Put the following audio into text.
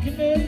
Committee.